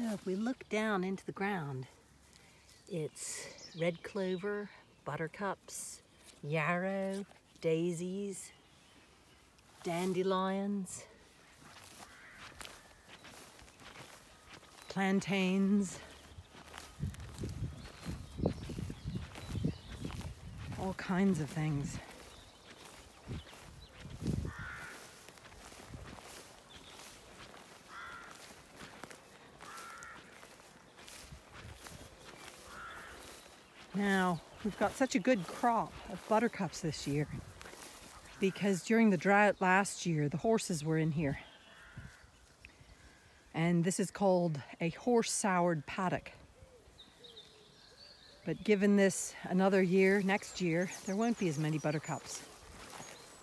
So if we look down into the ground, it's red clover, buttercups, yarrow, daisies, dandelions, plantains, all kinds of things. Now, we've got such a good crop of buttercups this year because during the drought last year, the horses were in here. And this is called a horse-soured paddock. But given this another year, next year, there won't be as many buttercups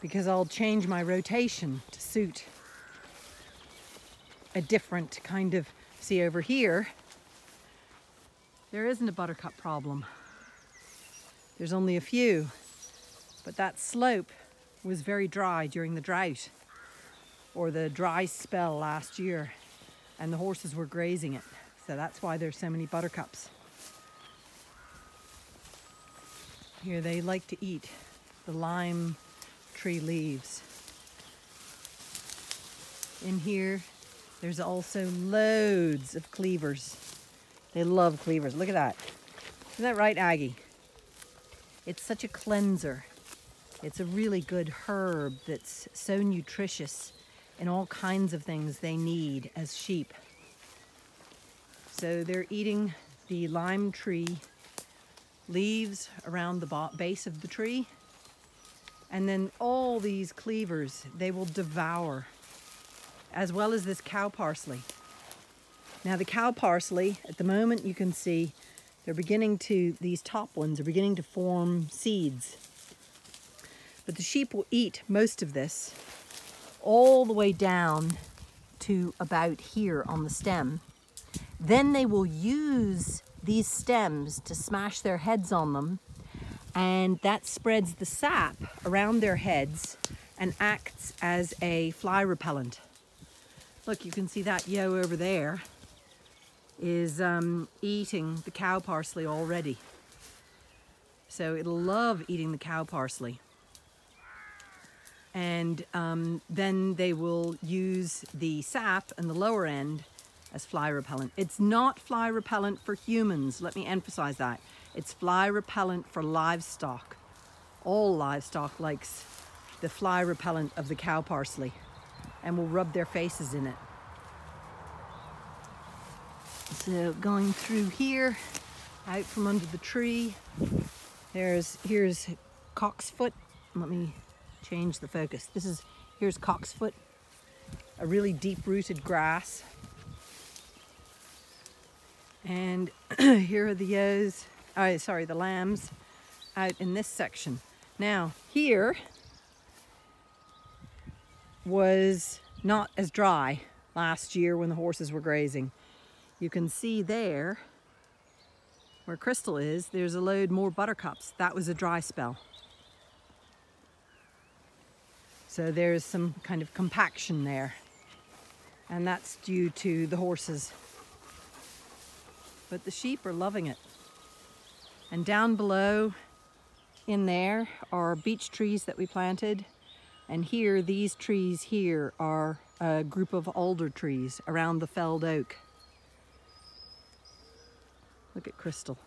because I'll change my rotation to suit a different kind of, see over here, there isn't a buttercup problem. There's only a few, but that slope was very dry during the drought or the dry spell last year and the horses were grazing it. So that's why there's so many buttercups. Here they like to eat the lime tree leaves. In here, there's also loads of cleavers. They love cleavers. Look at that. Isn't that right, Aggie? It's such a cleanser. It's a really good herb that's so nutritious in all kinds of things they need as sheep. So they're eating the lime tree leaves around the base of the tree. And then all these cleavers, they will devour, as well as this cow parsley. Now the cow parsley, at the moment you can see, they're beginning to, these top ones are beginning to form seeds. But the sheep will eat most of this all the way down to about here on the stem. Then they will use these stems to smash their heads on them and that spreads the sap around their heads and acts as a fly repellent. Look, you can see that yo over there is um, eating the cow parsley already. So it'll love eating the cow parsley. And um, then they will use the sap and the lower end as fly repellent. It's not fly repellent for humans, let me emphasize that. It's fly repellent for livestock. All livestock likes the fly repellent of the cow parsley and will rub their faces in it. So going through here, out from under the tree, there's, here's cocksfoot. Let me change the focus. This is, here's cocksfoot, a really deep-rooted grass. And here are the ewes, oh, sorry, the lambs out in this section. Now, here was not as dry last year when the horses were grazing. You can see there, where Crystal is, there's a load more buttercups. That was a dry spell. So there's some kind of compaction there. And that's due to the horses. But the sheep are loving it. And down below in there are beech trees that we planted. And here, these trees here are a group of alder trees around the felled oak. Look at Crystal,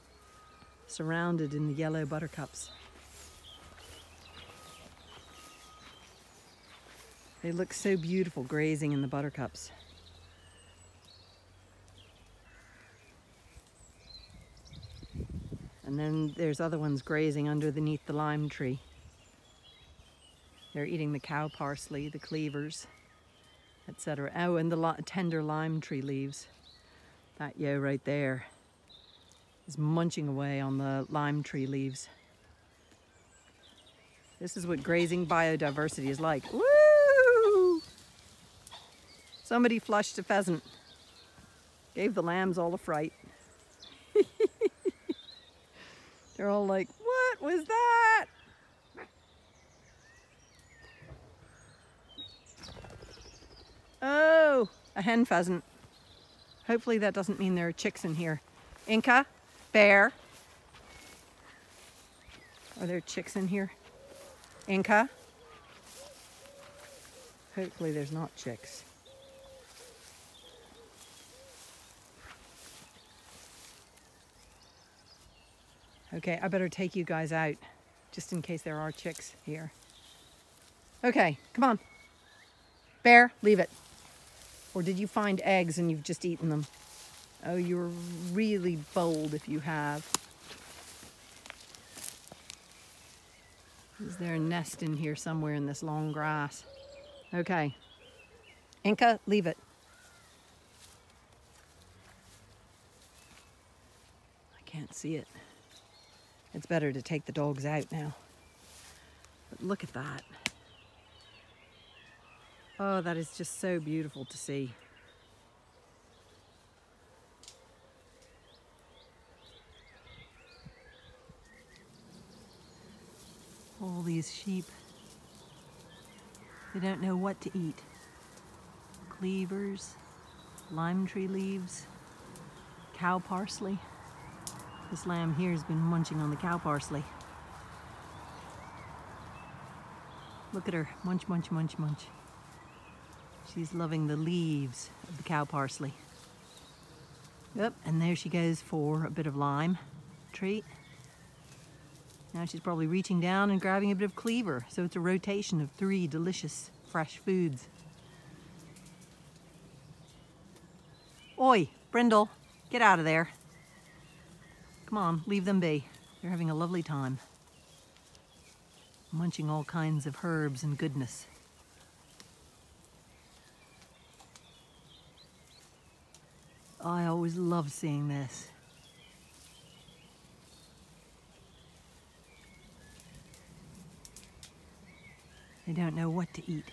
surrounded in the yellow buttercups. They look so beautiful grazing in the buttercups. And then there's other ones grazing underneath the lime tree. They're eating the cow parsley, the cleavers, etc. Oh, and the tender lime tree leaves. That yo right there is munching away on the lime tree leaves. This is what grazing biodiversity is like. Woo! Somebody flushed a pheasant. Gave the lambs all a fright. They're all like, what was that? Oh, a hen pheasant. Hopefully that doesn't mean there are chicks in here. Inca, bear. Are there chicks in here? Inca? Hopefully there's not chicks. Okay, I better take you guys out just in case there are chicks here. Okay, come on. Bear, leave it. Or did you find eggs and you've just eaten them? Oh, you're really bold if you have. Is there a nest in here somewhere in this long grass? Okay. Inca, leave it. I can't see it. It's better to take the dogs out now. But look at that. Oh, that is just so beautiful to see. All these sheep. They don't know what to eat. Cleavers, lime tree leaves, cow parsley. This lamb here has been munching on the cow parsley. Look at her, munch, munch, munch, munch. She's loving the leaves of the cow parsley. Yep, and there she goes for a bit of lime treat. Now she's probably reaching down and grabbing a bit of cleaver. So it's a rotation of three delicious fresh foods. Oi, Brindle, get out of there. Come on, leave them be. They're having a lovely time. Munching all kinds of herbs and goodness. I always love seeing this. They don't know what to eat.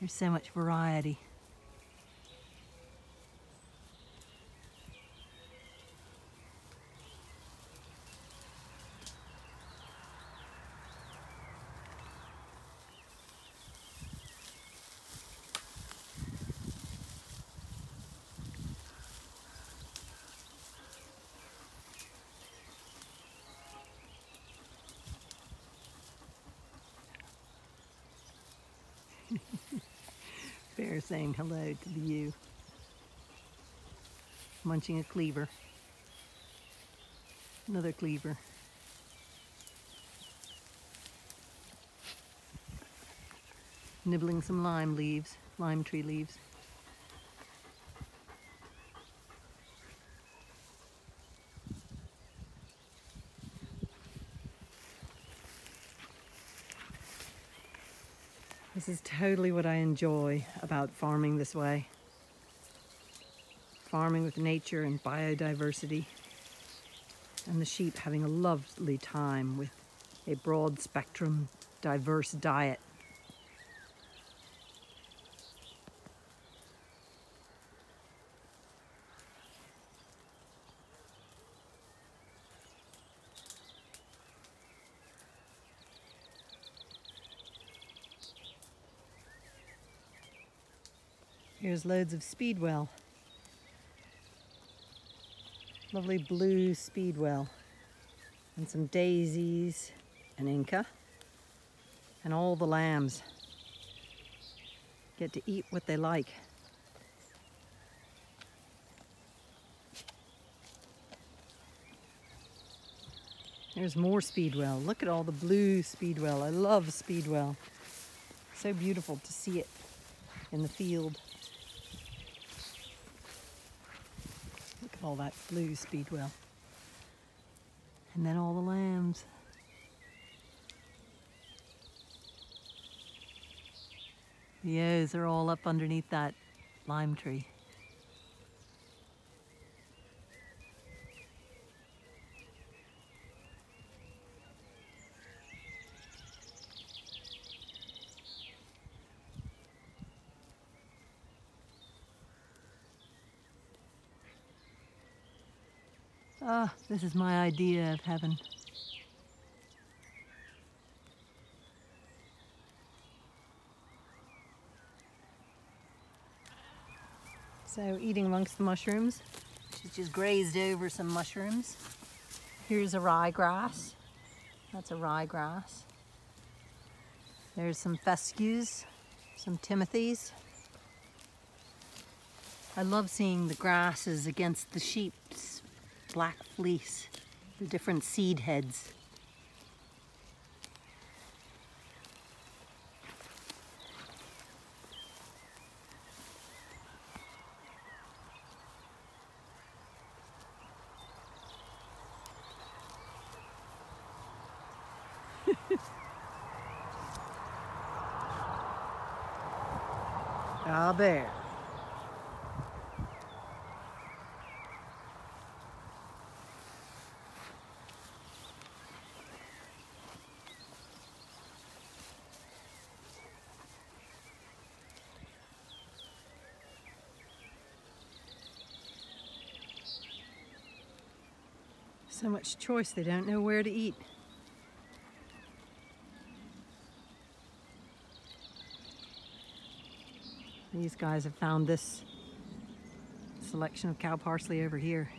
There's so much variety. Bear saying hello to the ewe. Munching a cleaver. Another cleaver. Nibbling some lime leaves, lime tree leaves. Is totally what I enjoy about farming this way. Farming with nature and biodiversity. And the sheep having a lovely time with a broad spectrum, diverse diet. Here's loads of speedwell. Lovely blue speedwell. And some daisies and Inca. And all the lambs get to eat what they like. There's more speedwell. Look at all the blue speedwell. I love speedwell. So beautiful to see it in the field. All that blue speedwell. And then all the lambs. The ewes are all up underneath that lime tree. Ah, this is my idea of heaven. So eating amongst the mushrooms. She's just grazed over some mushrooms. Here's a ryegrass. That's a ryegrass. There's some fescues, some timothys. I love seeing the grasses against the sheep's black fleece, the different seed heads. Ah, bear. So much choice, they don't know where to eat. These guys have found this selection of cow parsley over here.